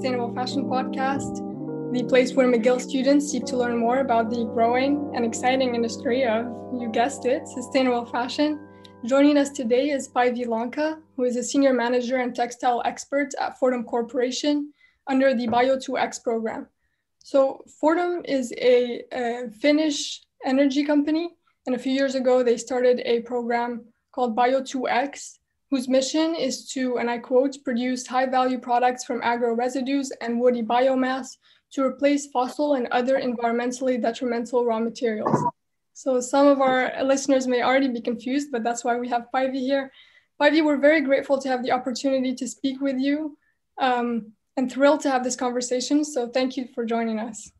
Sustainable Fashion Podcast, the place where McGill students seek to learn more about the growing and exciting industry of, you guessed it, sustainable fashion. Joining us today is Päivi Lonka, who is a senior manager and textile expert at Fortum Corporation under the Bio2X program. So, Fortum is a, a Finnish energy company, and a few years ago, they started a program called Bio2X whose mission is to, and I quote, produce high value products from agro residues and woody biomass to replace fossil and other environmentally detrimental raw materials. So some of our listeners may already be confused, but that's why we have Päivi here. Päivi, we're very grateful to have the opportunity to speak with you um, and thrilled to have this conversation. So thank you for joining us.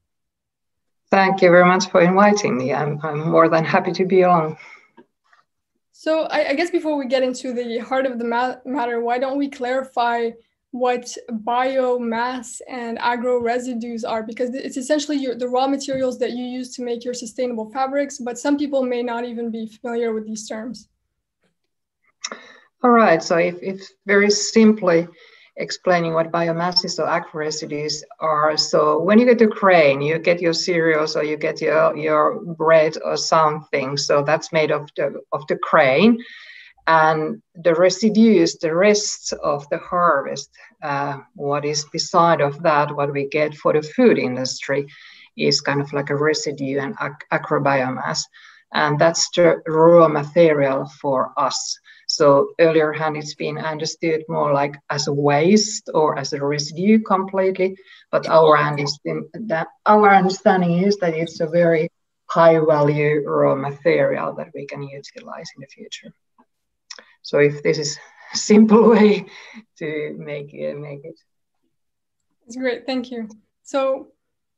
Thank you very much for inviting me. I'm, I'm more than happy to be on. So I, I, guess before we get into the heart of the ma- matter, why don't we clarify what biomass and agro residues are? Because it's essentially your, the raw materials that you use to make your sustainable fabrics, but some people may not even be familiar with these terms. All right. So if, if very simply, explaining what biomasses or agro residues are. So when you get to grain, you get your cereals or you get your, your bread or something. So that's made of the, of the grain. And the residues, the rest of the harvest, uh, what is beside of that, what we get for the food industry, is kind of like a residue and ag- agrobiomass. And that's the raw material for us. So earlier hand it's been understood more like as a waste or as a residue completely, but our understanding that our understanding is that it's a very high value raw material that we can utilize in the future. So if this is a simple way to make it, make it. It's great, thank you. So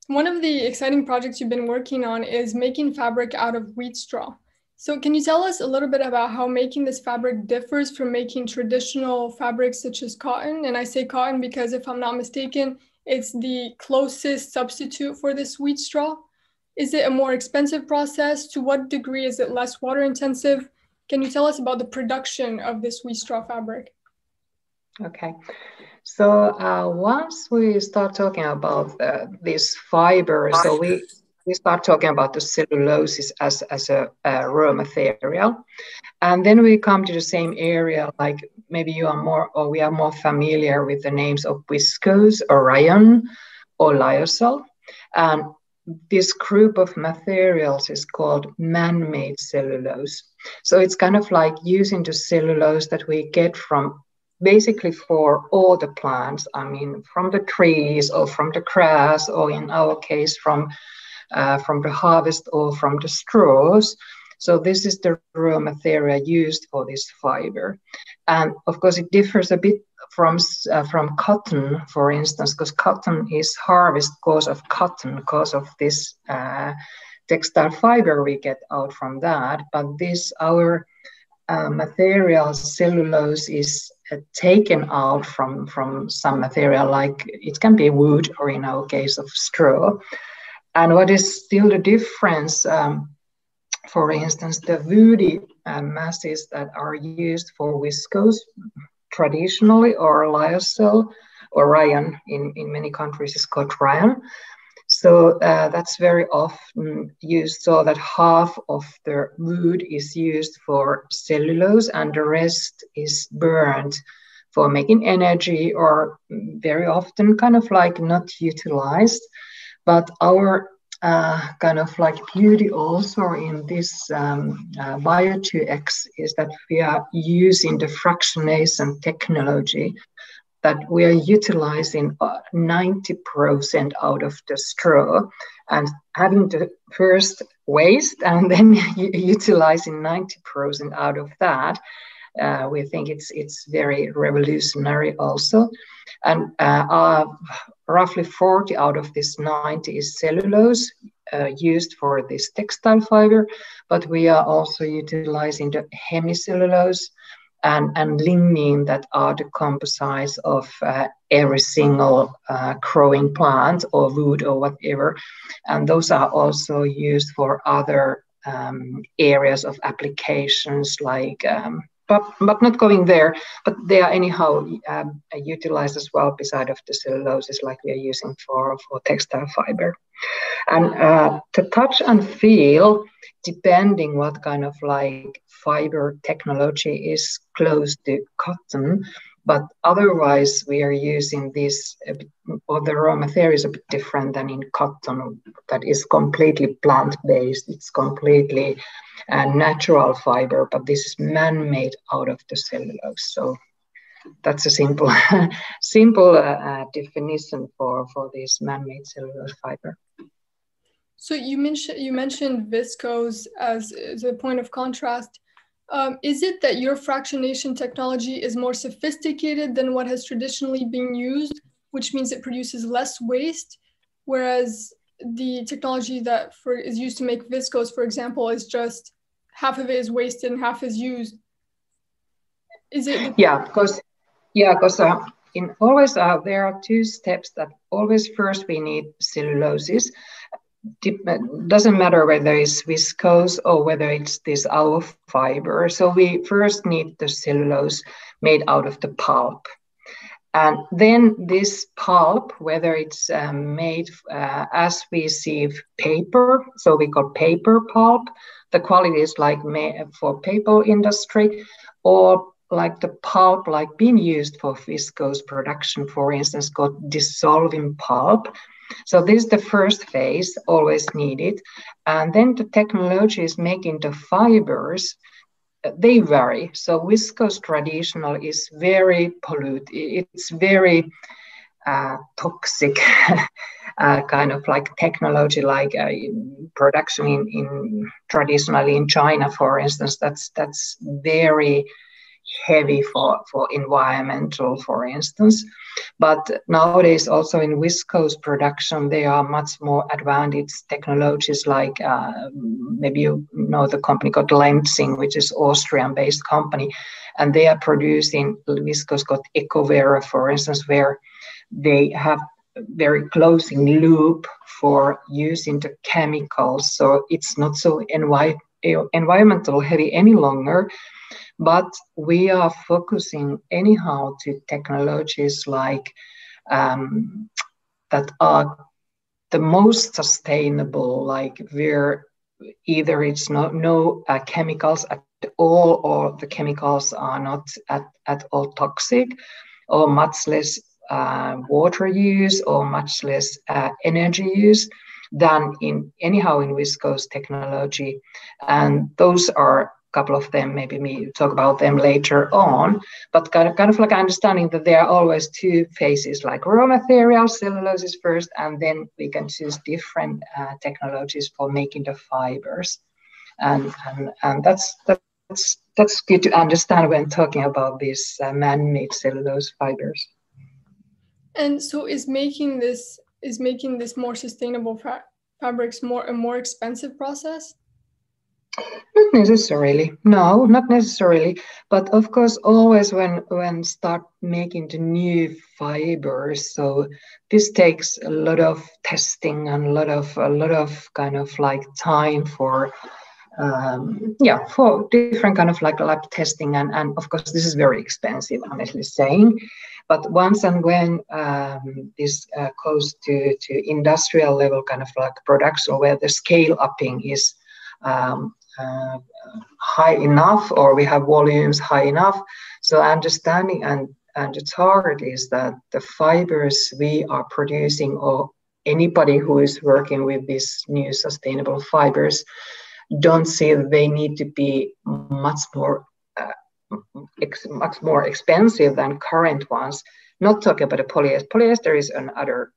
one of the exciting projects you've been working on is making fabric out of wheat straw. So can you tell us a little bit about how making this fabric differs from making traditional fabrics such as cotton? And I say cotton because if I'm not mistaken, it's the closest substitute for this wheat straw. Is it a more expensive process? To what degree is it less water intensive? Can you tell us about the production of this wheat straw fabric? Okay. So uh, once we start talking about uh, this fiber, so we we start talking about the cellulose as, as a, a, raw material. And then we come to the same area, like maybe you are more, or we are more familiar with the names of viscose or rayon or lyocell. And this group of materials is called man-made cellulose. So it's kind of like using the cellulose that we get from basically for all the plants. I mean, from the trees or from the grass, or in our case, from uh, from the harvest or from the straws. So this is the raw material used for this fiber. And of course, it differs a bit from, uh, from cotton, for instance, because cotton is harvested because of cotton, because of this uh, textile fiber we get out from that. But this, our uh, material, cellulose, is uh, taken out from, from some material, like it can be wood or in our case of straw. And what is still the difference, um, for instance, the woody uh, masses that are used for viscose traditionally or lyocell or rayon in, in many countries is called rayon. So uh, that's very often used so that half of the wood is used for cellulose and the rest is burned for making energy or very often kind of like not utilized. But our uh, kind of like beauty also in this um, uh, Bio2X is that we are using the fractionation technology that we are utilizing 90% uh, out of the straw and having the first waste and then utilizing 90% out of that. Uh, we think it's it's very revolutionary also, and uh, roughly 40 out of this 90 is cellulose uh, used for this textile fiber, but we are also utilizing the hemicellulose and, and lignin that are the composites of uh, every single uh, growing plant or wood or whatever. And those are also used for other um, areas of applications like um, but, but not going there. But they are anyhow um, utilized as well beside of the celluloses like we are using for, for textile fiber. And uh, the touch and feel, depending what kind of like fiber technology is close to cotton, but otherwise we are using this, or the raw material is a bit different than in cotton that is completely plant-based. It's completely uh, natural fiber, but this is man-made out of the cellulose. So that's a simple, simple uh, uh, definition for, for this man-made cellulose fiber. So you mentioned you mentioned viscose as, the point of contrast. Um, is it that your fractionation technology is more sophisticated than what has traditionally been used, which means it produces less waste, whereas the technology that for, is used to make viscose, for example, is just half of it is wasted and half is used? Is it? Yeah, because yeah, because uh, in always uh, there are two steps that always first we need celluloses doesn't matter whether it's viscose or whether it's this our fiber. So we first need the cellulose made out of the pulp. And then this pulp, whether it's um, made uh, as we see paper, so we call paper pulp, the quality is like for paper industry, or like the pulp like being used for viscose production, for instance, called dissolving pulp, so this is the first phase, always needed. And then the technologies making the fibers, they vary. So viscose traditional is very polluted. It's very uh, toxic uh, kind of like technology, like uh, production in, in traditionally in China, for instance. That's that's very heavy for, for environmental, for instance. But nowadays, also in viscose production, there are much more advanced technologies like uh, maybe you know the company called Lenzing, which is Austrian-based company, and they are producing viscose called EcoVero, for instance, where they have very closing loop for using the chemicals. So it's not so envi- environmental heavy any longer but we are focusing anyhow to technologies like um, that are the most sustainable, like where either it's not no uh, chemicals at all or the chemicals are not at, at all toxic or much less uh, water use or much less uh, energy use than in anyhow in viscose technology. And those are couple of them, maybe me talk about them later on, but kind of, kind of like understanding that there are always two phases, like raw material, cellulose is first, and then we can choose different uh, technologies for making the fibers. And, and, and that's, that's, that's good to understand when talking about these uh, man-made cellulose fibers. And so is making this, is making this more sustainable fa fabrics more a more expensive process? Not necessarily. No, not necessarily. But of course, always when when start making the new fibers, so this takes a lot of testing and a lot of a lot of kind of like time for um, yeah for different kind of like lab testing and and of course this is very expensive honestly saying but once and when um, this uh, goes to to industrial level kind of like production where the scale upping is um, uh, high enough or we have volumes high enough. So understanding and, and the target is that the fibers we are producing or anybody who is working with these new sustainable fibers don't see that they need to be much more uh, ex- much more expensive than current ones. Not talking about the polyester. Polyester is another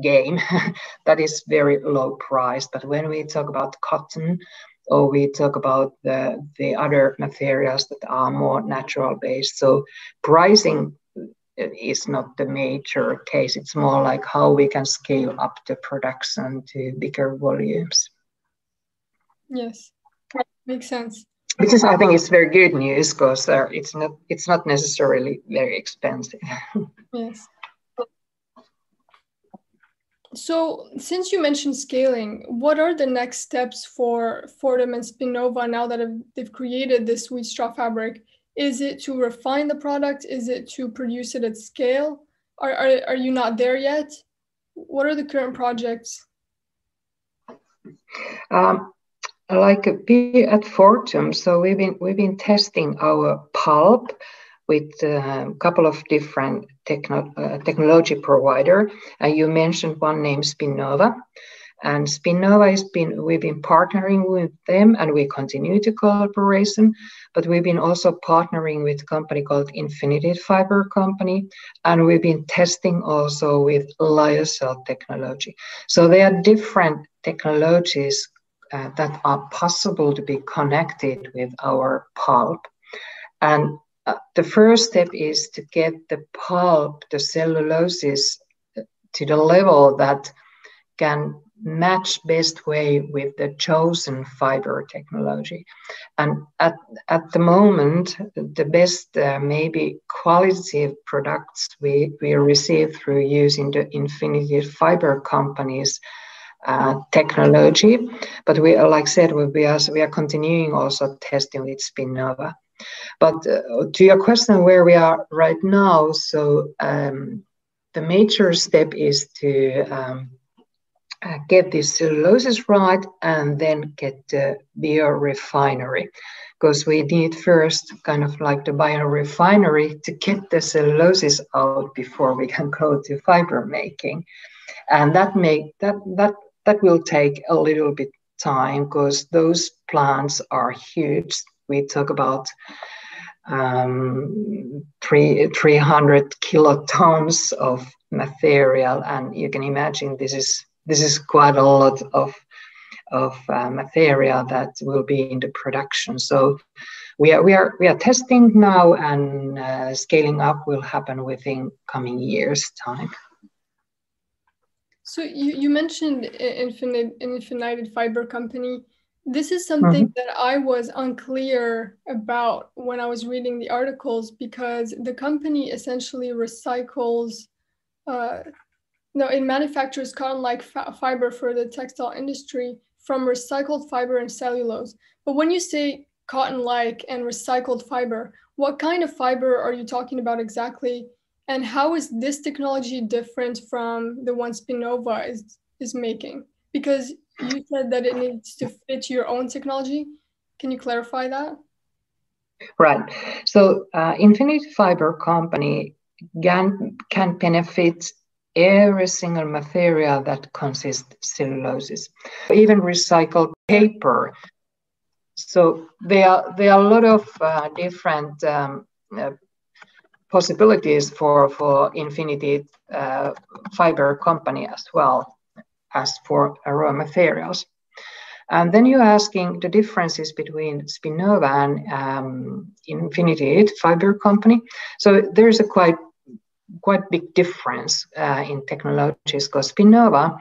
game that is very low priced. But when we talk about cotton or we talk about the, the other materials that are more natural based, so pricing is not the major case. It's more like how we can scale up the production to bigger volumes. Yes, makes sense. Which is, I think, it's very good news because uh, it's not it's not necessarily very expensive. yes. So since you mentioned scaling, what are the next steps for Fortum and Spinnova now that they've created this wheat straw fabric? Is it to refine the product? Is it to produce it at scale? Are, are, are you not there yet? What are the current projects? Um, like we at Fortum, so we've been we've been testing our pulp with a couple of different techno, uh, technology provider. And you mentioned one name, Spinnova. And Spinnova has been, we've been partnering with them and we continue to collaboration, but we've been also partnering with a company called Infinited Fiber Company, and we've been testing also with lyocell technology. So there are different technologies uh, that are possible to be connected with our pulp. And uh, the first step is to get the pulp, the celluloses, to the level that can match best way with the chosen fiber technology. And at, at the moment, the best uh, maybe quality products we, we receive through using the Infinity Fiber companies uh, technology. But we, like I said, we are, we are continuing also testing with Spinnova. But uh, to your question, where we are right now, so um, the major step is to um, uh, get this celluloses right and then get the biorefinery. Because we need first kind of like the biorefinery to get the celluloses out before we can go to fiber making. And that make that that that will take a little bit time because those plants are huge we talk about um, three, 300 kilotons of material. And you can imagine this is this is quite a lot of of uh, material that will be in the production. So we are we are we are testing now and uh, scaling up will happen within coming years time. So you, you mentioned infinite infinited fiber company this is something mm-hmm. that I was unclear about when I was reading the articles because the company essentially recycles, uh, no, it manufactures cotton like fa- fiber for the textile industry from recycled fiber and cellulose. But when you say cotton like and recycled fiber, what kind of fiber are you talking about exactly? And how is this technology different from the one Spinnova is, is making? Because you said that it needs to fit your own technology. Can you clarify that? Right. So, uh, Infinited Fiber Company can, can benefit every single material that consists celluloses, even recycled paper. So there are there are a lot of uh, different um, uh, possibilities for for Infinity uh, Fiber Company as well as for raw materials. And then you're asking the differences between Spinnova and um, Infinity Fiber Company. So there's a quite quite big difference uh, in technologies because Spinnova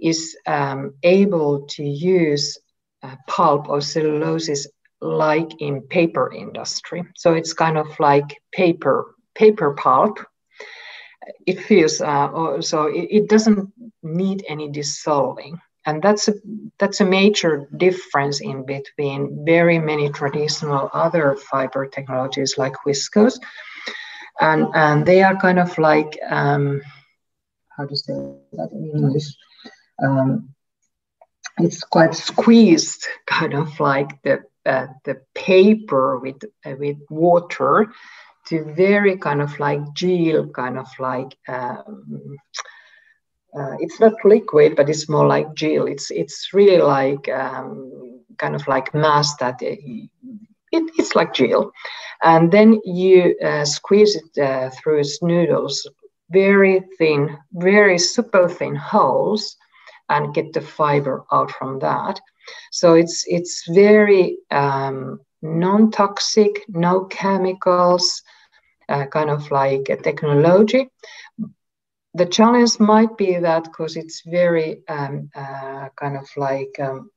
is um, able to use uh, pulp or celluloses like in paper industry. So it's kind of like paper paper pulp it feels uh, so it, it, doesn't need any dissolving. And that's a that's a major difference in between very many traditional other fiber technologies like viscose. And and they are kind of like um, how to say that in english? Um, it's quite squeezed kind of like the uh, the paper with uh, with water to very kind of like gel, kind of like um, uh, it's not liquid, but it's more like gel. It's it's really like um, kind of like mass that it, it, it's like gel, and then you uh, squeeze it uh, through its noodles, very thin, very super thin holes, and get the fiber out from that. So it's it's very um, non-toxic, no chemicals, uh, kind of like a technology. The challenge might be that because it's very um, uh, kind of like um,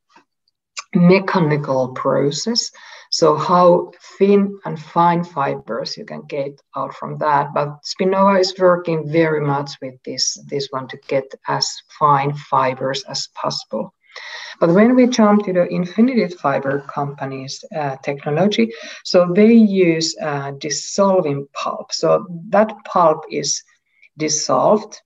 mechanical process. So how thin and fine fibers you can get out from that. But Spinnova is working very much with this, this one to get as fine fibers as possible. But when we jump to the infinited fiber companies uh, technology, so they use uh, dissolving pulp. So that pulp is dissolved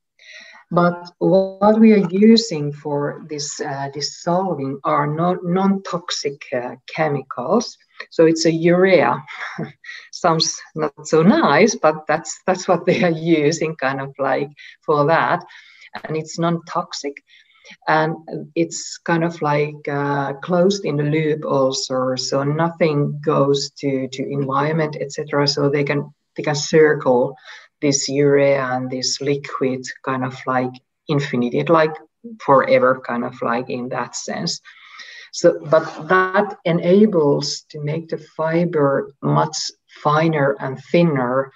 but what we are using for this uh, dissolving are non-toxic uh, chemicals. So it's a urea. Sounds not so nice, but that's that's what they are using, kind of like for that, and it's non-toxic, and it's kind of like uh, closed in the loop also. So nothing goes to to environment, etc. So they can they can circle this urea and this liquid kind of like infinity, like forever, kind of like in that sense. So, but that enables to make the fiber much finer and thinner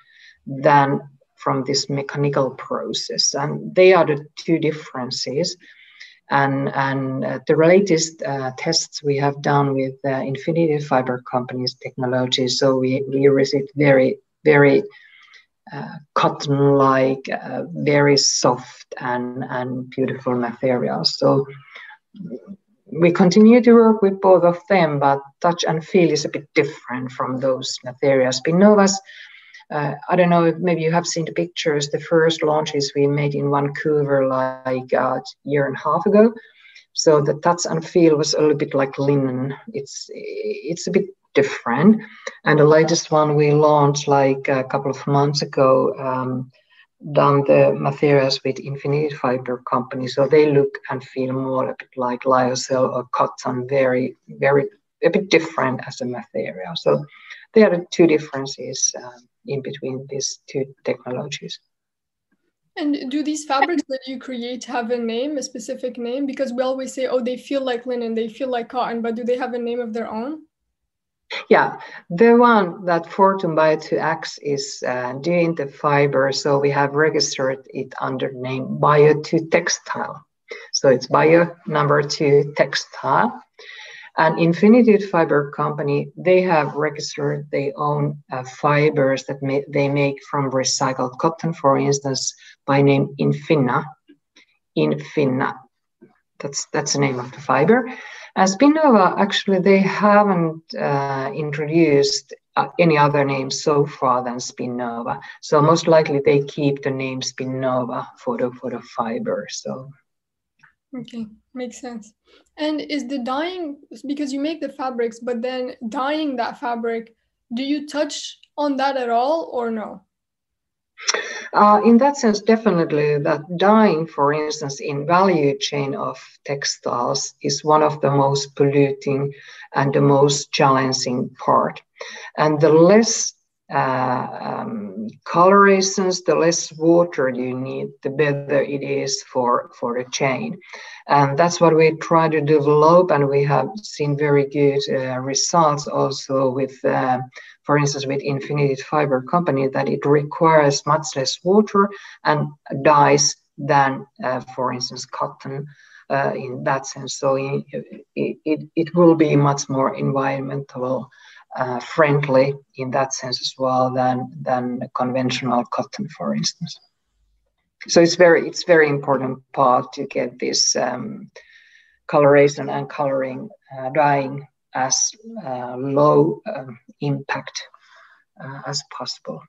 than from this mechanical process. And they are the two differences. And, and uh, the latest uh, tests we have done with uh, Infinity Fiber Company's technology, so we, we received very, very uh, cotton like uh, very soft and, and beautiful materials. So we continue to work with both of them, but touch and feel is a bit different from those materials. Spinnova's, uh, I don't know if maybe you have seen the pictures, the first launches we made in Vancouver like a year and a half ago. So the touch and feel was a little bit like linen. It's it's a bit different. And the latest one we launched like a couple of months ago, um, done the materials with Infinited Fiber Company. So they look and feel more a bit like lyocell or cotton, very, very, a bit different as a material. So there are two differences uh, in between these two technologies. And do these fabrics that you create have a name, a specific name? Because we always say, oh, they feel like linen, they feel like cotton, but do they have a name of their own? Yeah, the one that Fortum Bio2X is uh, doing the fiber, so we have registered it under name Bio2 Textile. So it's Bio number two textile. And Infinity Fiber Company, they have registered their own uh, fibers that ma- they make from recycled cotton, for instance, by name Infinna. Infinna. That's that's the name of the fiber. And Spinnova, actually, they haven't uh, introduced uh, any other name so far than Spinnova. So most likely they keep the name Spinnova for the for the fiber. So. Okay, makes sense. And is the dyeing because you make the fabrics, but then dyeing that fabric, do you touch on that at all or no? Uh, in that sense, definitely that dyeing, for instance, in value chain of textiles is one of the most polluting and the most challenging part. And the less uh, um, colorations, the less water you need, the better it is for, for the chain. And that's what we try to develop, and we have seen very good uh, results also with uh, for instance, with Infinity Fiber Company, that it requires much less water and dyes than, uh, for instance, cotton uh, in that sense. So it, it, it will be much more environmental uh, friendly in that sense as well than, than conventional cotton, for instance. So it's very it's very important part to get this um, coloration and coloring uh, dyeing as uh, low um, impact uh, as possible.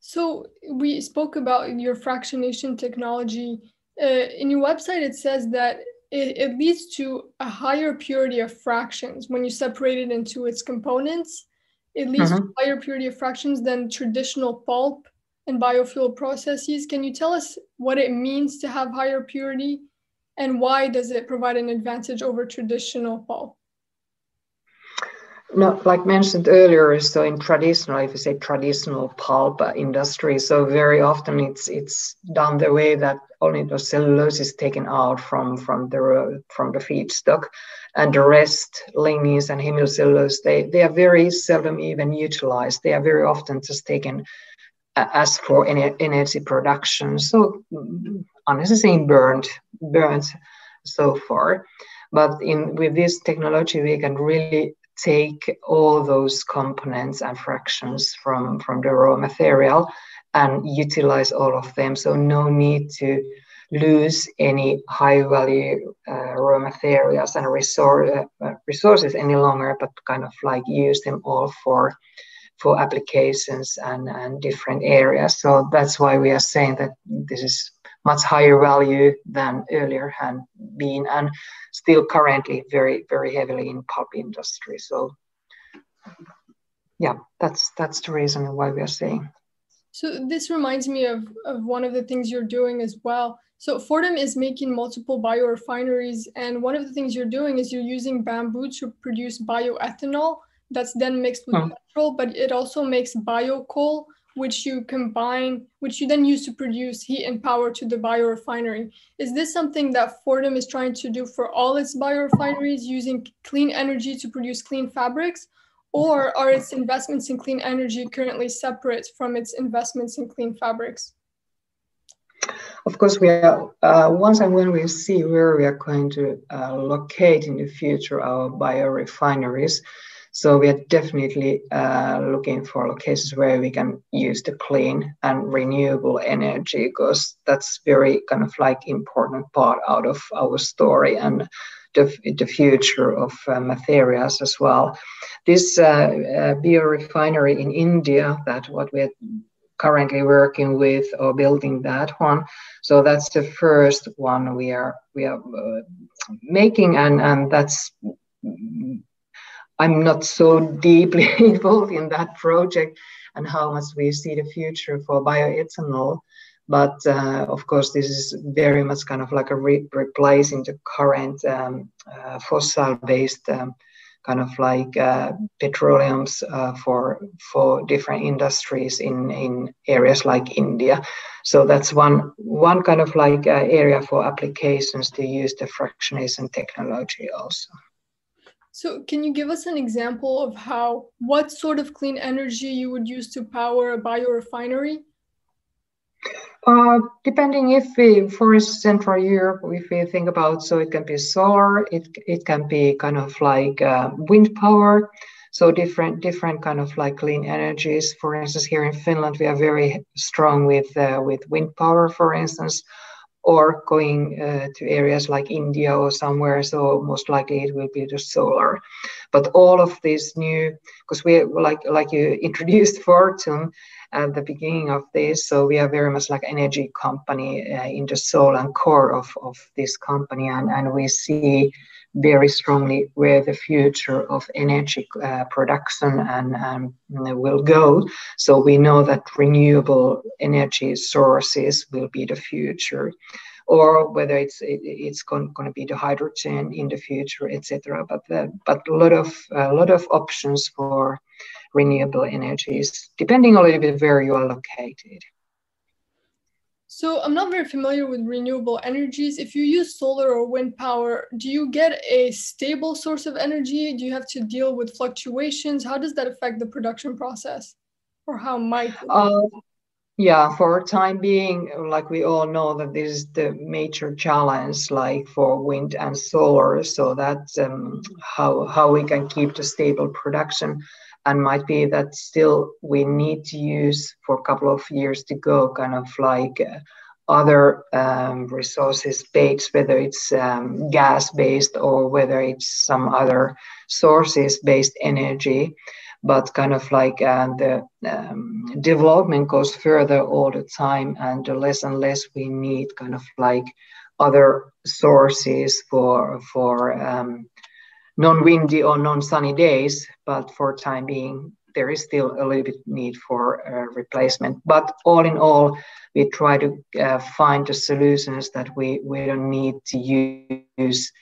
So we spoke about your fractionation technology. Uh, in your website, it says that it, it, leads to a higher purity of fractions when you separate it into its components. It leads mm-hmm. to higher purity of fractions than traditional pulp and biofuel processes. Can you tell us what it means to have higher purity and why does it provide an advantage over traditional pulp? Like mentioned earlier, so in traditional, if you say traditional pulp uh, industry, so very often it's it's done the way that only the cellulose is taken out from from the from the feedstock, and the rest, lignins and hemicellulose, they they are very seldom even utilized. They are very often just taken as for energy production. So, mm, honestly saying, burned, burned so far. But in with this technology, we can really take all those components and fractions from, from the raw material and utilize all of them. So no need to lose any high value uh, raw materials and resource, uh, resources any longer, but kind of like use them all for for applications and, and different areas. So that's why we are saying that this is much higher value than earlier had been and still currently very, very heavily in pulp industry. So yeah, that's that's the reason why we are saying. So this reminds me of, of one of the things you're doing as well. So Fortum is making multiple biorefineries, and one of the things you're doing is you're using bamboo to produce bioethanol that's then mixed with hmm. petrol, but it also makes biocoal, which you combine, which you then use to produce heat and power to the biorefinery. Is this something that Fortum is trying to do for all its biorefineries using clean energy to produce clean fabrics? Or are its investments in clean energy currently separate from its investments in clean fabrics? Of course, we are uh, once and when we see where we are going to uh, locate in the future our biorefineries, so we are definitely uh, looking for locations where we can use the clean and renewable energy because that's very kind of like important part out of our story and the, the future of uh, materials as well. This uh, uh biorefinery in India, that what we're currently working with or building that one. So that's the first one we are we are uh, making, and and that's I'm not so deeply involved in that project and how much we see the future for bioethanol. But uh, of course, this is very much kind of like a re- replacing the current um, uh, fossil-based um, kind of like uh, petroleums uh, for for different industries in in areas like India. So that's one one kind of like uh, area for applications to use the fractionation technology also. So can you give us an example of how, what sort of clean energy you would use to power a biorefinery? Uh, depending if we, for Central Europe, if we think about, so it can be solar, it, it can be kind of like uh, wind power, so different different kind of like clean energies. For instance, here in Finland, we are very strong with uh, with wind power, for instance, or going uh, to areas like India or somewhere. So most likely it will be the solar. But all of these new, because we like like you introduced Fortum at the beginning of this, so we are very much like energy company uh, in the soul and core of, of this company, and, and we see very strongly where the future of energy uh, production and um, will go. So we know that renewable energy sources will be the future, or whether it's it, it's going, going to be the hydrogen in the future, etc. But the, but a lot of a lot of options for renewable energies, depending a little bit where you are located. So I'm not very familiar with renewable energies. If you use solar or wind power, do you get a stable source of energy? Do you have to deal with fluctuations? How does that affect the production process? Or how might uh, yeah, for time being, like we all know that this is the major challenge, like for wind and solar. So that's um, how how we can keep the stable production, and might be that still we need to use for a couple of years to go, kind of like uh, other um, resources based, whether it's um, gas based or whether it's some other sources based energy but kind of like uh, the um, development goes further all the time and the less and less we need kind of like other sources for for um, non-windy or non-sunny days but for time being there is still a little bit need for replacement but all in all we try to uh, find the solutions that we, we don't need to use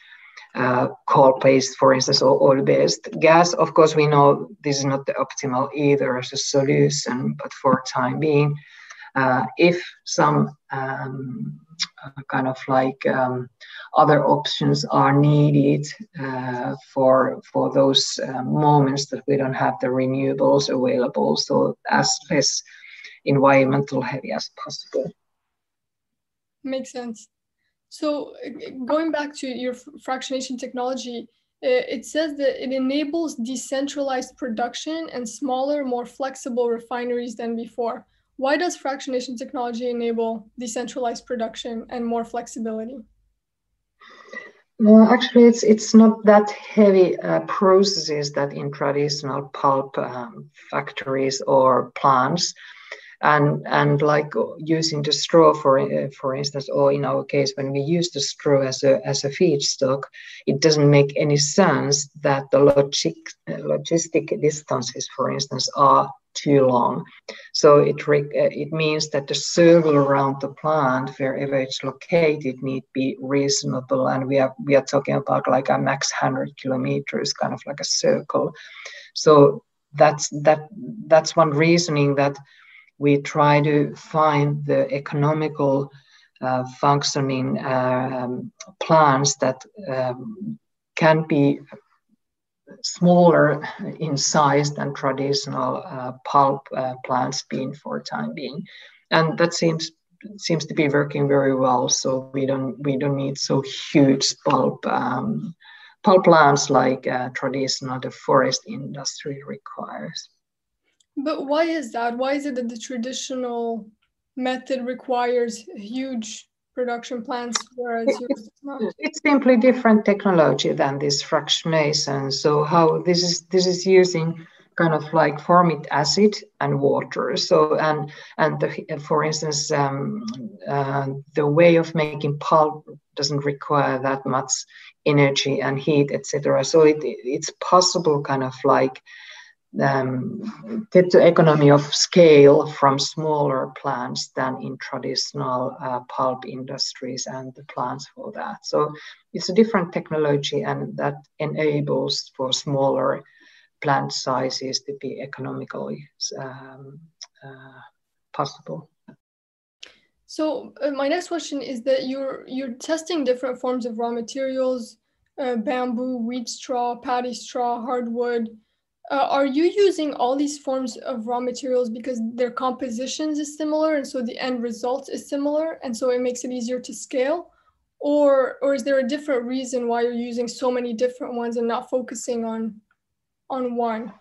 uh, coal based, for instance, or oil based. Gas, of course, we know this is not the optimal either as a solution, but for time being, uh, if some um, kind of like um, other options are needed uh, for for those uh, moments that we don't have the renewables available, so as less environmental heavy as possible. Makes sense. So going back to your fractionation technology, it says that it enables decentralized production and smaller, more flexible refineries than before. Why does fractionation technology enable decentralized production and more flexibility? Well, actually, it's it's not that heavy uh, processes that in traditional pulp um, factories or plants and and like using the straw for uh, for instance or in our case when we use the straw as a as a feedstock it doesn't make any sense that the logic logistic distances for instance are too long. So it uh, it means that the circle around the plant wherever it's located need be reasonable. And we are we are talking about like a max 100 kilometers kind of like a circle. So that's that that's one reasoning that we try to find the economical uh, functioning um, plants that um, can be smaller in size than traditional uh, pulp uh, plants being for time being. And that seems seems to be working very well. So we don't we don't need so huge pulp um, pulp plants like uh, traditional the forest industry requires. But why is that? Why is it that the traditional method requires huge production plants, whereas it's, it's simply different technology than this fractionation. So how this is this is using kind of like formic acid and water. So and and the, for instance, um, uh, the way of making pulp doesn't require that much energy and heat, etc. So it, it's possible, kind of like um, get the economy of scale from smaller plants than in traditional uh, pulp industries and the plants for that. So it's a different technology and that enables for smaller plant sizes to be economically um, uh, possible. So uh, my next question is that you're you're testing different forms of raw materials, uh, bamboo, wheat straw, paddy straw, hardwood uh, are you using all these forms of raw materials because their compositions is similar and so the end result is similar and so it makes it easier to scale? Or, or is there a different reason why you're using so many different ones and not focusing on, on one?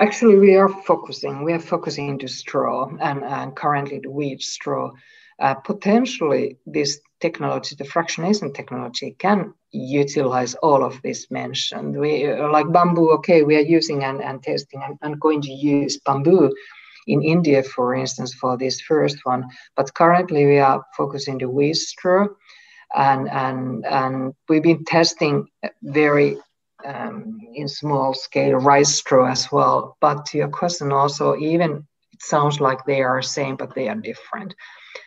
Actually, we are focusing. We are focusing into straw and, and currently the wheat straw. Uh, potentially, this technology, the fractionation technology, can utilize all of this mentioned. We like bamboo. Okay, we are using and, and testing and, and going to use bamboo in India, for instance, for this first one. But currently, we are focusing the wheat straw, and and and we've been testing very um, in small scale rice straw as well. But to your question, also, even it sounds like they are same, but they are different.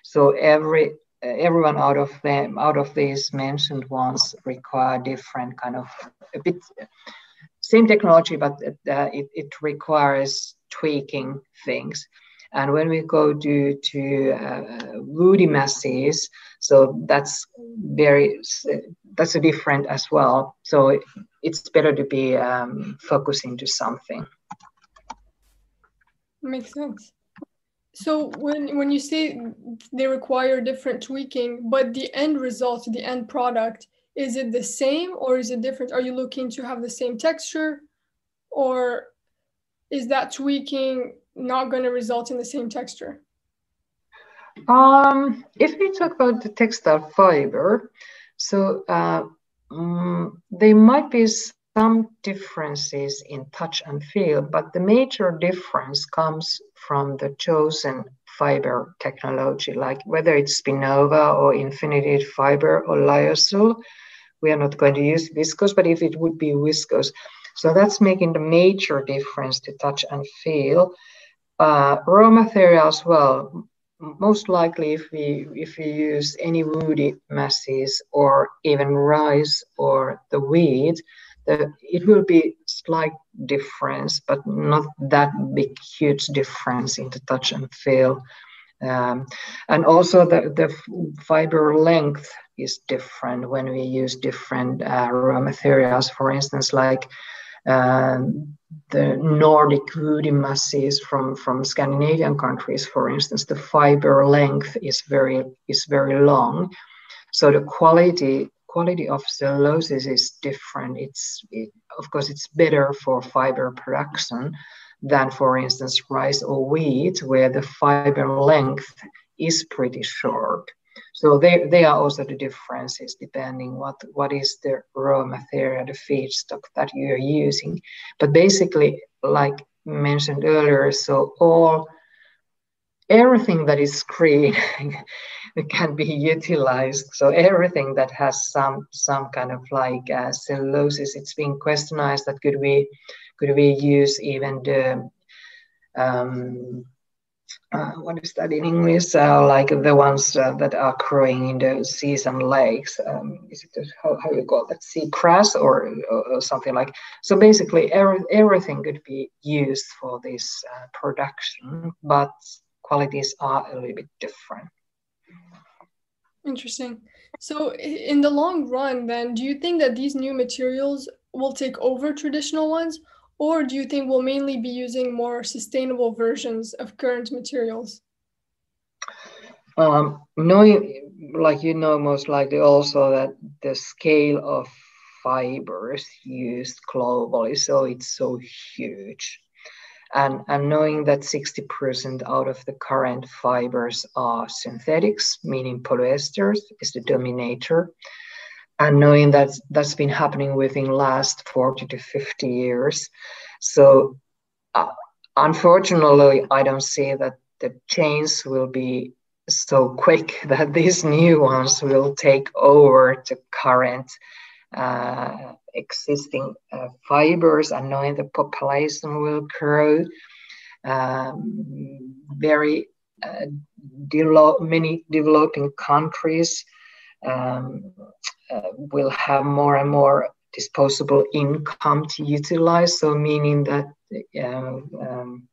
So every everyone out of them out of these mentioned ones require different kind of a bit same technology but uh, it, it requires tweaking things. And when we go to to uh, woody masses so that's very that's a different as well. So it, it's better to be um, focusing to something. Makes sense so when when you say they require different tweaking, but the end result, the end product, is it the same or is it different? Are you looking to have the same texture, or is that tweaking not going to result in the same texture? Um, if we talk about the textile fiber, so uh, um, might be some differences in touch and feel, but the major difference comes from the chosen fiber technology, like whether it's Spinnova or Infinited Fiber or Lyocell. We are not going to use viscose, but if it would be viscose. So that's making the major difference to touch and feel. Uh, raw material as well. Most likely, if we if we use any woody masses or even rice or the wheat, uh, it will be slight difference, but not that big, huge difference in the touch and feel. Um, and also the, the fiber length is different when we use different uh, raw materials. For instance, like um, the Nordic woody masses from, from Scandinavian countries, for instance, the fiber length is very is very long. So the quality quality of celluloses is different. It's it, of course it's better for fiber production than, for instance, rice or wheat, where the fiber length is pretty short. So there, there are also the differences depending what, what is the raw material, the feedstock that you're using. But basically, like mentioned earlier, so all everything that is green can be utilized. So everything that has some some kind of like uh, celluloses, it's being questioned that could we could we use even the um, uh, what is that in English? Uh, like the ones uh, that are growing in the seas and lakes. Um, is it how, how you call that? Sea grass or, or, something like. So basically, every, everything could be used for this uh, production, but qualities are a little bit different. Interesting. So, in the long run, then, do you think that these new materials will take over traditional ones, or do you think we'll mainly be using more sustainable versions of current materials? Um, knowing, like you know, most likely also that the scale of fibers used globally, so it's so huge. And, and knowing that 60% out of the current fibers are synthetics, meaning polyesters is the dominator, and knowing that that's been happening within last 40 to 50 years. So uh, unfortunately i don't see that the change will be so quick that these new ones will take over the current uh, existing uh, fibers and knowing the population will grow um, very uh, de- many developing countries um, uh, will have more and more disposable income to utilize. So, meaning that um, um,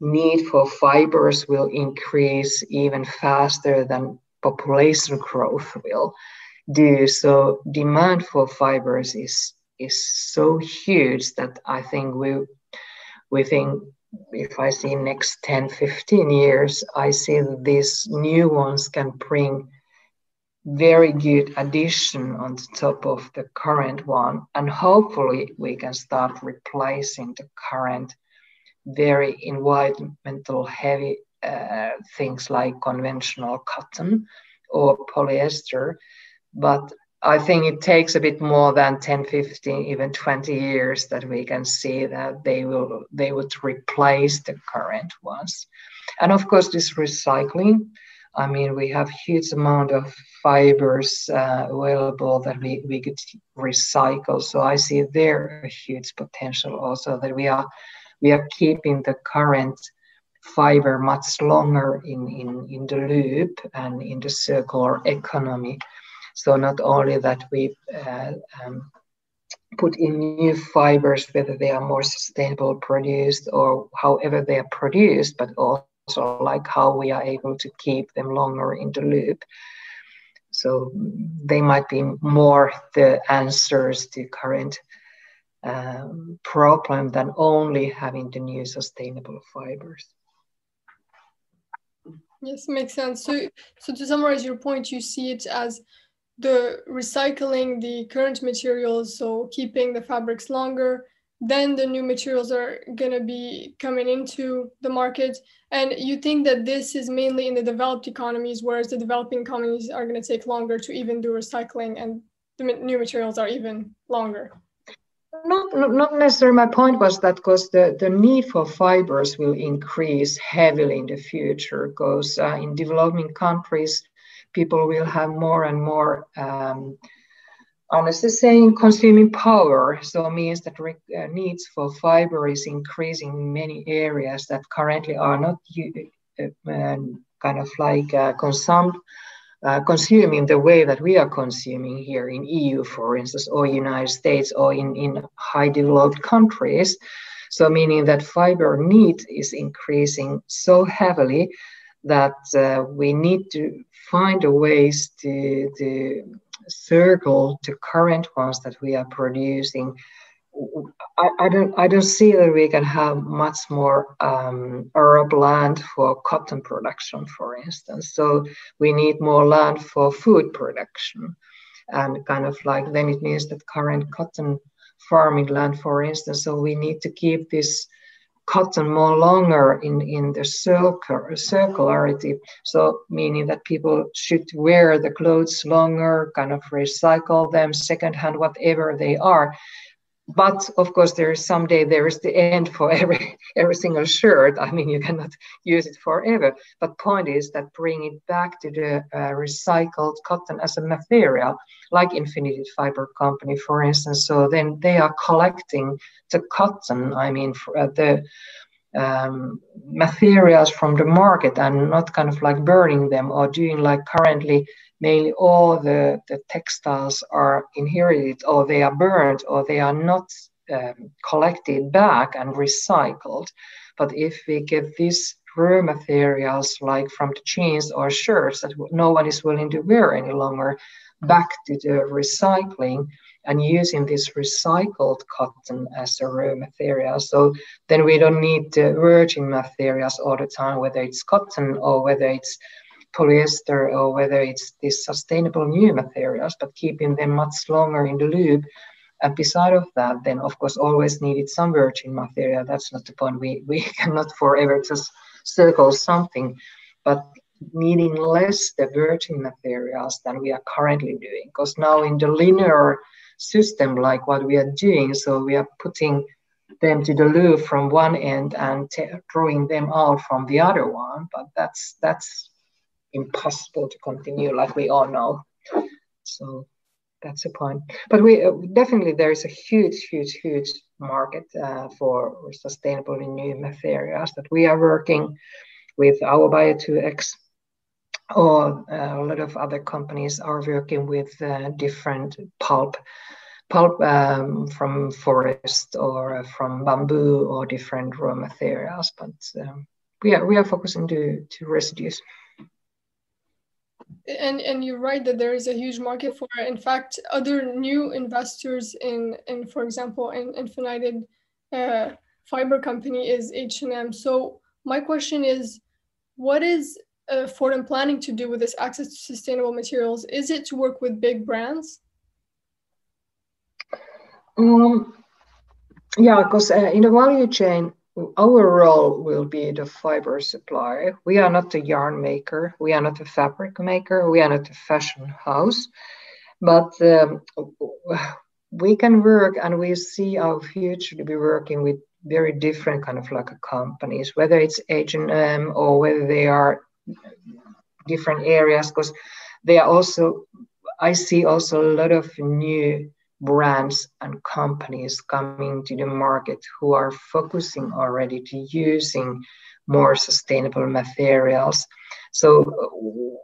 need for fibers will increase even faster than population growth will do. So, demand for fibers is is so huge that I think we we think if I see next 10, 15 years, I see that these new ones can bring very good addition on the top of the current one. And hopefully we can start replacing the current very environmental heavy uh, things like conventional cotton or polyester. But I think it takes a bit more than 10, 15, even 20 years that we can see that they will they would replace the current ones. And of course, this recycling I mean, we have huge amount of fibers uh, available that we, we could recycle. So I see there a huge potential also that we are we are keeping the current fiber much longer in, in, in the loop and in the circular economy. So not only that we uh, um, put in new fibers, whether they are more sustainable produced or however they are produced, but also like how we are able to keep them longer in the loop. So they might be more the answers to current um, problem than only having the new sustainable fibers. Yes, makes sense. So, so to summarize your point, you see it as the recycling the current materials, so keeping the fabrics longer, then the new materials are going to be coming into the market. And you think that this is mainly in the developed economies whereas the developing economies are going to take longer to even do recycling and the new materials are even longer? Not, not necessarily. My point was that because the, the need for fibers will increase heavily in the future because uh, in developing countries people will have more and more um, honestly saying consuming power so means that re- uh, needs for fiber is increasing in many areas that currently are not uh, um, kind of like uh, consumed uh, consuming the way that we are consuming here in EU, for instance, or United States, or in, in high developed countries. So meaning that fiber need is increasing so heavily that uh, we need to find a ways to, to circle the current ones that we are producing I, I, don't I don't see that we can have much more um, Arab land for cotton production, for instance. So we need more land for food production, and kind of like then it means that current cotton farming land, for instance. So we need to keep this cotton more longer in, in the circle, circularity. So meaning that people should wear the clothes longer, kind of recycle them, secondhand, whatever they are but of course there is someday there is the end for every every single shirt. I mean you cannot use it forever. But point is that bring it back to the uh, recycled cotton as a material like Infinited Fiber Company for instance. So then they are collecting the cotton i mean for, uh, the um, materials from the market and not kind of like burning them or doing like currently mainly all the, the textiles are inherited or they are burned or they are not um, collected back and recycled. But if we get these raw materials like from the jeans or shirts that no one is willing to wear any longer back to the recycling and using this recycled cotton as a raw material. So then we don't need the virgin materials all the time, whether it's cotton or whether it's polyester or whether it's these sustainable new materials, but keeping them much longer in the loop. And beside of that, then of course always needed some virgin material. That's not the point. We we cannot forever just circle something, but needing less the virgin materials than we are currently doing. Because now in the linear system, like what we are doing, so we are putting them to the loop from one end and drawing them out from the other one. But that's that's impossible to continue, like we all know. So that's the point. But we uh, definitely there is a huge, huge, huge market uh, for sustainable new materials that we are working with our Bio2X or uh, a lot of other companies are working with uh, different pulp pulp um, from forest or from bamboo or different raw materials but um, we are we are focusing to to residues and and you're right that there is a huge market for it. In fact, other new investors in in for example in Infinited uh, Fiber Company is H and M. So my question is, what is uh, Fortum planning to do with this access to sustainable materials? Is it to work with big brands? Um, yeah, because uh, in the value chain, our role will be the fiber supplier. We are not a yarn maker, we are not a fabric maker, we are not a fashion house, but um, we can work and we see our future to be working with very different kind of like companies, whether it's H&M or whether they are different areas, because they are also, I see also a lot of new brands and companies coming to the market who are focusing already to using more sustainable materials. So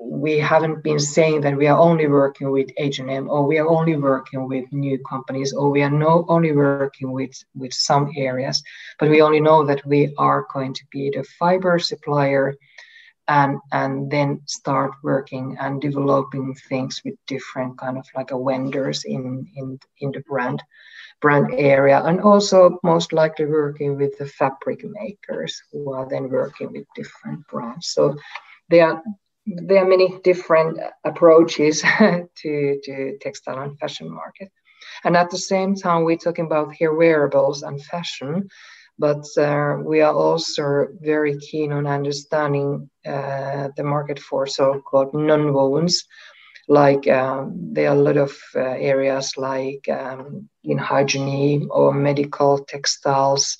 we haven't been saying that we are only working with H&M or we are only working with new companies or we are no only working with with some areas, but we only know that we are going to be the fiber supplier and and then start working and developing things with different kind of like a vendors in in in the brand brand area. And also most likely working with the fabric makers who are then working with different brands. So there are there are many different approaches to to textile and fashion market. And at the same time we're talking about here wearables and fashion but uh, we are also very keen on understanding uh, the market for so-called non-wovens. Like um, there are a lot of uh, areas like um, in hygiene or medical textiles,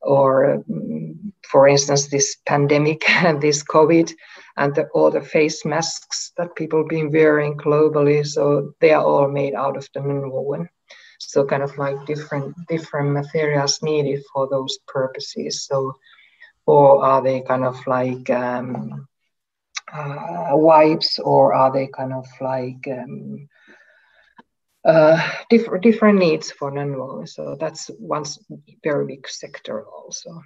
or um, for instance, this pandemic, and this COVID, and the, all the face masks that people been wearing globally. So they are all made out of the non-woven so kind of like different different materials needed for those purposes. So or are they kind of like um, uh, wipes or are they kind of like um, uh, different different needs for non so that's one very big sector also.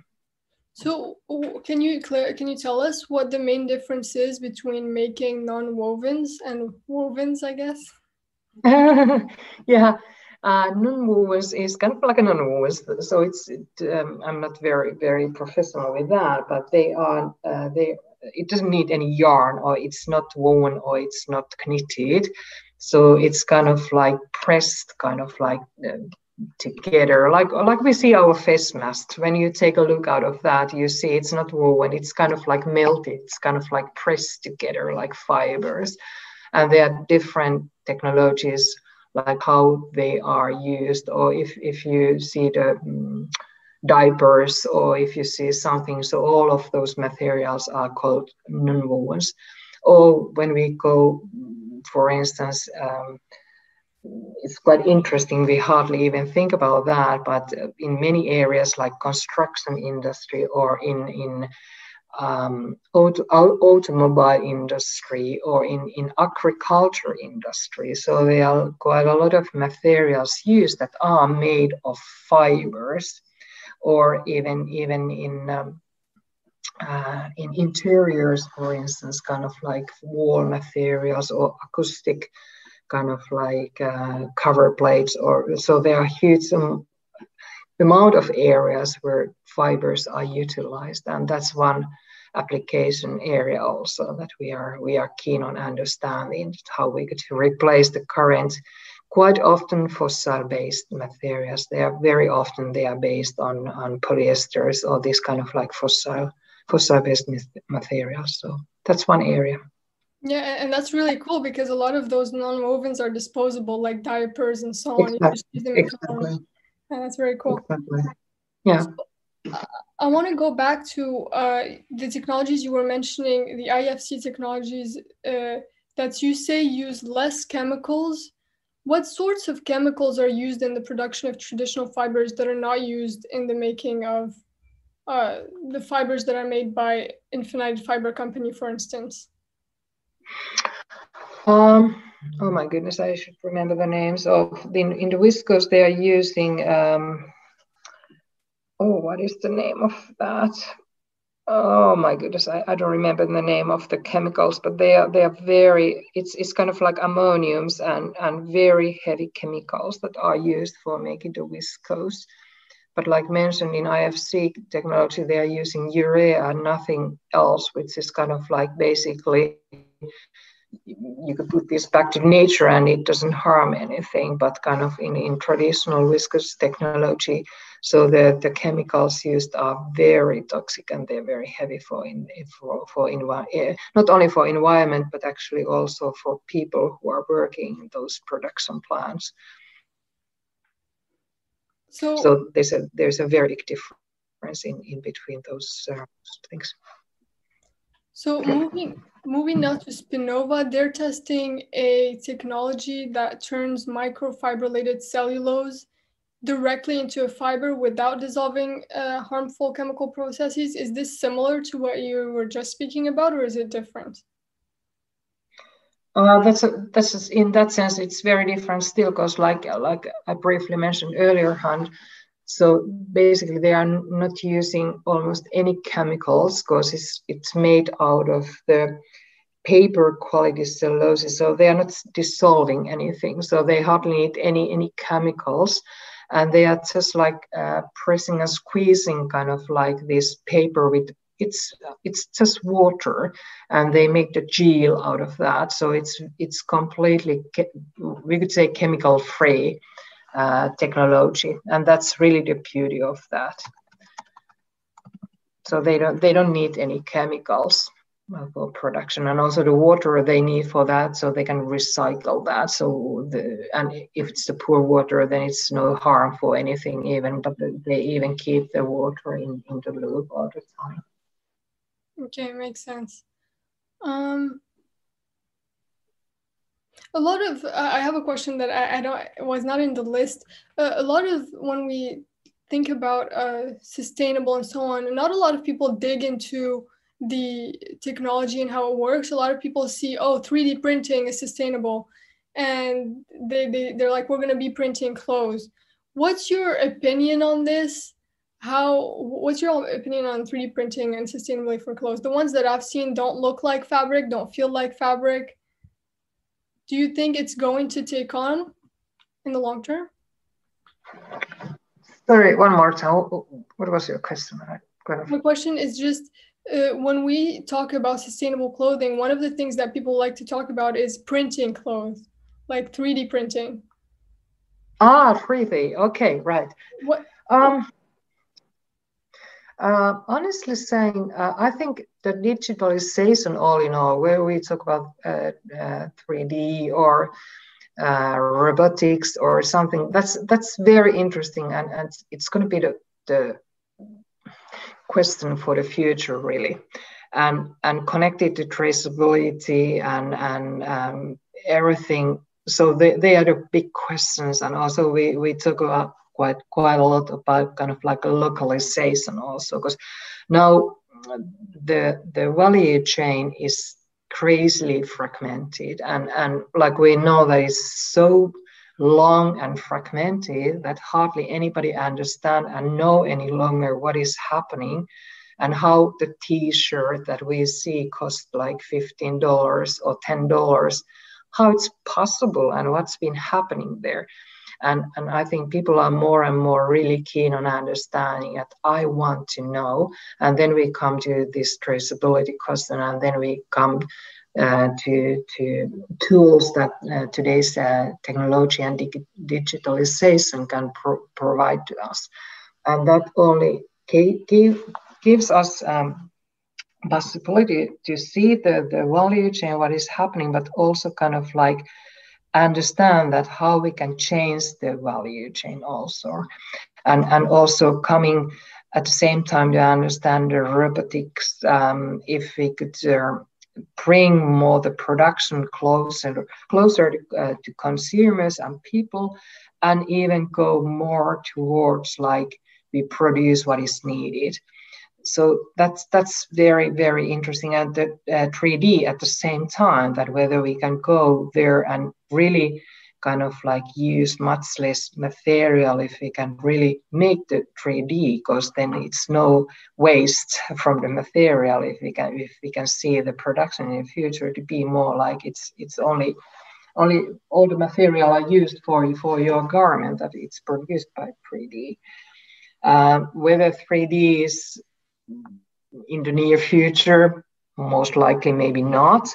So can you clear can you tell us what the main difference is between making non-wovens and wovens i guess? Yeah Uh, non-wovens is kind of like a non-wovens, so it's. It, um, I'm not very very professional with that, but they are uh, they. It doesn't need any yarn, or it's not woven, or it's not knitted. So it's kind of like pressed, kind of like uh, together, like like we see our face masks. When you take a look out of that, you see it's not woven; it's kind of like melted. It's kind of like pressed together, like fibers. And there are different technologies like how they are used, or if, if you see the um, diapers, or if you see something. So all of those materials are called nonwovens. Or when we go, for instance, um, it's quite interesting. We hardly even think about that, but in many areas like construction industry or in in um, auto, automobile industry or in, in agriculture industry. So there are quite a lot of materials used that are made of fibers or even even in um, uh, in interiors, for instance, kind of like wall materials or acoustic kind of like uh, cover plates or so there are huge um, amount of areas where fibers are utilized and that's one application area also that we are we are keen on understanding how we could replace the current quite often fossil-based materials. They are very often they are based on on polyesters or this kind of like fossil fossil-based materials. So that's one area. Yeah, and that's really cool because a lot of those non-wovens are disposable, like diapers and so on. Exactly. exactly. And that's very cool. Exactly. Yeah. So, I want to go back to uh, the technologies you were mentioning, the IFC technologies uh, that you say use less chemicals. What sorts of chemicals are used in the production of traditional fibers that are not used in the making of uh, the fibers that are made by Infinited Fiber Company, for instance? Um, oh my goodness, I should remember the names of the, in the viscose. They are using um, oh, what is the name of that? Oh my goodness, I, I don't remember the name of the chemicals, but they are they are very it's it's kind of like ammoniums and and very heavy chemicals that are used for making the viscose. But like mentioned in IFC technology, they are using urea and nothing else, which is kind of like basically you could put this back to nature and it doesn't harm anything, but kind of in, in traditional viscose technology. So the, the chemicals used are very toxic and they're very heavy for, in, for, for envi- eh, not only for environment, but actually also for people who are working in those production plants. So, so there's a there's a very big difference in, in between those uh, things. So moving moving now to Spinnova, they're testing a technology that turns microfibrillated cellulose directly into a fiber without dissolving uh, harmful chemical processes. Is this similar to what you were just speaking about, or is it different? Uh, that's a, that's a, in that sense it's very different still because like like I briefly mentioned earlier, Hand, so basically, they are not using almost any chemicals because it's, it's made out of the paper quality cellulose. So they are not dissolving anything. So they hardly need any, any chemicals. And they are just like uh, pressing and squeezing kind of like this paper with it's it's just water and they make the gel out of that so it's it's completely we could say chemical free uh, technology, and that's really the beauty of that. So they don't they don't need any chemicals for production, and also the water they need for that, so they can recycle that. So the and if it's the poor water, then it's no harm for anything. Even but they even keep the water in, in the loop all the time. Okay, makes sense. Um, a lot of uh, i have a question that i, I don't was not in the list. Uh, a lot of when we think about uh, sustainable and so on not a lot of people dig into the technology and how it works. A lot of people see oh 3d printing is sustainable. And they, they they're like we're going to be printing clothes. What's your opinion on this? How what's your opinion on 3d printing and sustainability for clothes? The ones that i've seen don't look like fabric don't feel like fabric do you think it's going to take on in the long term? Sorry, one more time. What was your question? My question is just uh, when we talk about sustainable clothing, one of the things that people like to talk about is printing clothes, like 3D printing. Ah, 3D. Okay, right. What? Um, uh, honestly saying, uh, I think the digitalization, all in all, where we talk about uh, 3D uh, or uh, robotics or something, that's that's very interesting, and, and it's going to be the, the question for the future, really, and and connected to traceability and and um, everything. So they, they are the big questions, and also we we talk about quite quite a lot about kind of like localization also because now the the value chain is crazily fragmented and and like we know that it's so long and fragmented that hardly anybody understand and know any longer what is happening and how the t-shirt that we see cost like $15 or $10 how it's possible and what's been happening there and, and I think people are more and more really keen on understanding that I want to know. And then we come to this traceability question, and then we come uh, to, to tools that uh, today's uh, technology and dig- digitalization can pro- provide to us. And that only give, gives us um, possibility to see the, the value chain, what is happening, but also kind of like understand that how we can change the value chain also. And and also coming at the same time to understand the robotics um, if we could uh, bring more the production closer closer to, uh, to consumers and people and even go more towards like we produce what is needed so that's that's very very interesting and the uh, 3d at the same time that whether we can go there and really kind of like use much less material if we can really make the 3d because then it's no waste from the material if we can if we can see the production in the future to be more like it's it's only only all the material are used for for your garment that it's produced by 3d um, whether 3d is in the near future, most likely maybe not,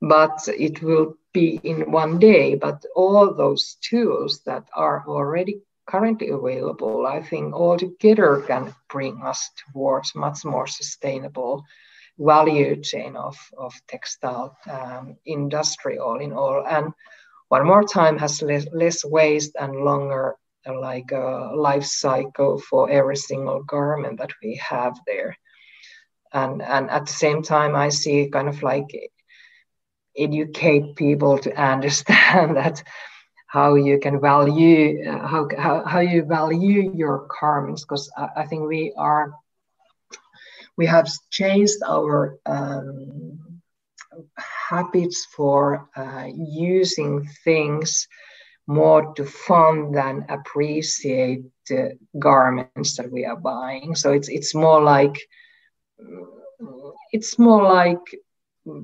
but it will be in one day. But all those tools that are already currently available, I think all together can bring us towards much more sustainable value chain of, of textile um, industry all in all. And one more time has less, less waste and longer like a life cycle for every single garment that we have there. And and at the same time i see kind of like educate people to understand that how you can value uh, how, how, how you value your garments because I, I, think we are we have changed our um, habits for uh, using things more to fund than appreciate the garments that we are buying. So it's it's more like it's more like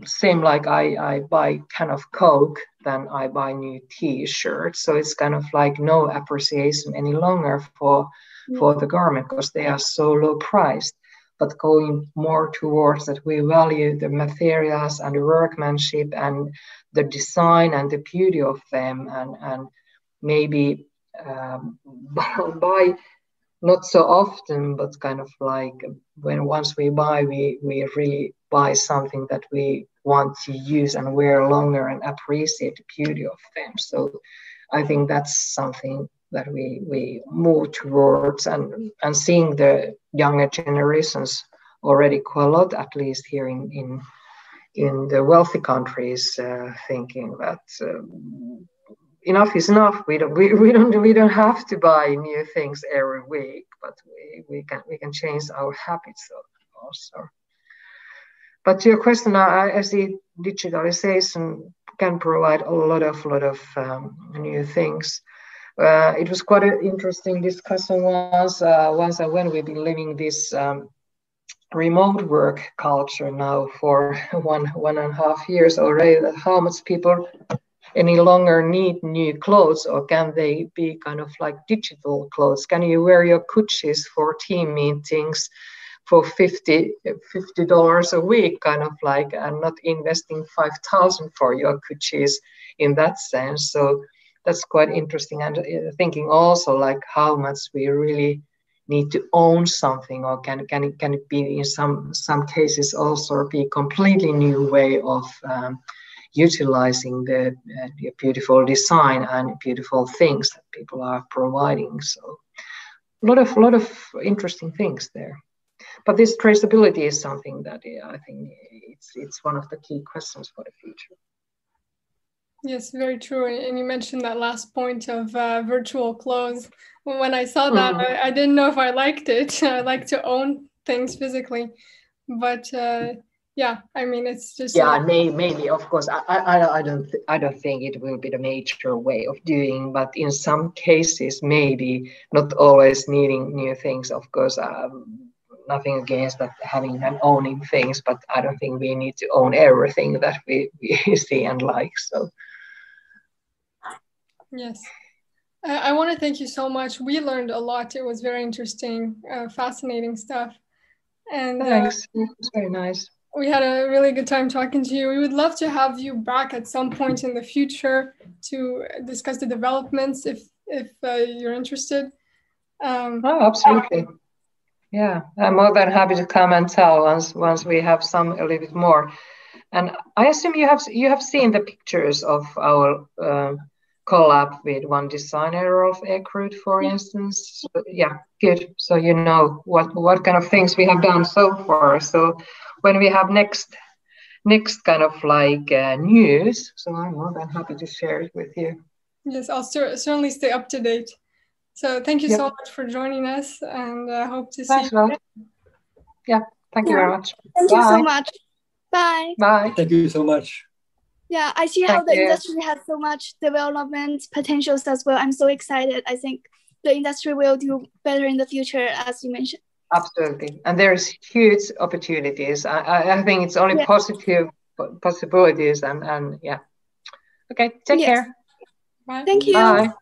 same like I, I buy kind of coke than I buy new t-shirts. So it's kind of like no appreciation any longer for for mm. the garment because they are so low priced. But going more towards that we value the materials and the workmanship and the design and the beauty of them and and maybe um, buy not so often but kind of like when once we buy we we really buy something that we want to use and wear longer and appreciate the beauty of them. So i think that's something that we we move towards and and seeing the younger generations already lot at least here in in in the wealthy countries uh, thinking that um, enough is enough. We don't we, we don't we don't have to buy new things every week, but we, we can we can change our habits also. But to your question, I, I see digitalization can provide a lot of lot of um, new things. Uh, it was quite an interesting discussion once uh, once when we've been living this um, remote work culture now for one one and a half years already. How much people any longer need new clothes or can they be kind of like digital clothes can you wear your Guccis for team meetings for 50 dollars a week kind of like and not investing 5000 for your Guccis in that sense so that's quite interesting and uh, thinking also like how much we really need to own something or can can it can it be in some some cases also be completely new way of um, utilizing the, uh, the, beautiful design and beautiful things that people are providing. So a lot of lot of interesting things there. But this traceability is something that i think it's it's one of the key questions for the future Yes, very true. And you mentioned that last point of uh, virtual clothes. When I saw that, mm. I, I, didn't know if I liked it. I like to own things physically, but uh, yeah, I mean, it's just yeah, like... may, maybe of course. I, I, I don't th- I don't think it will be the major way of doing, but in some cases, maybe not always needing new things. Of course, um, nothing against that having and owning things, but I don't think we need to own everything that we, we see and like. So Yes. I want to thank you so much. We learned a lot. It was very interesting, uh, fascinating stuff. And uh, thanks. It was very nice. We had a really good time talking to you. We would love to have you back at some point in the future to discuss the developments if if uh, you're interested. Um, oh, absolutely. Yeah, I'm more than happy to come and tell once once we have some a little bit more. And I assume you have you have seen the pictures of our uh, collab with one designer of Ecruit, for instance. So, yeah, good. So you know what what kind of things we have done so far. So when we have next next kind of like uh, news, so I'm more than happy to share it with you. Yes, I'll certainly stay up to date. So thank you yep. so much for joining us, and I uh, hope to Thanks see you. Yeah, thank you very much. Thank Bye. you so much. Bye. Bye. Thank you so much. Yeah, I see how the industry has so much development potentials as well. I'm so excited. I think the industry will do better in the future, as you mentioned. Absolutely, and there's huge opportunities. I, I think it's only yeah. positive possibilities, and and yeah. Okay, take yes. care. Bye. Thank you. Bye.